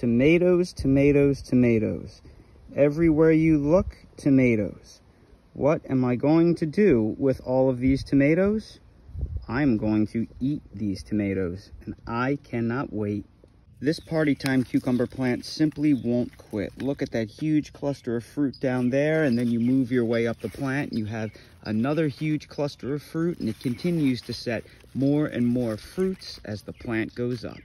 Tomatoes, tomatoes, tomatoes. Everywhere you look, tomatoes. What am I going to do with all of these tomatoes? I'm going to eat these tomatoes, and I cannot wait. This party time cucumber plant simply won't quit. Look at that huge cluster of fruit down there, and then you move your way up the plant, and you have another huge cluster of fruit, and it continues to set more and more fruits as the plant goes up.